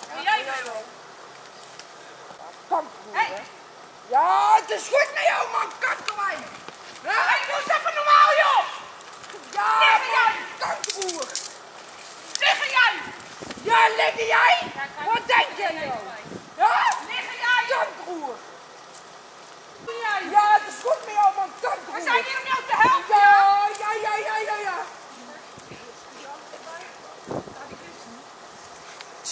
Doe jij Ja, het is goed met jou, man, kankerwijn. Ja, hey, doe eens even normaal, joh. Ja, liggen man, kankerboer. Liggen jij? Ja, liggen jij? Wat denk jij.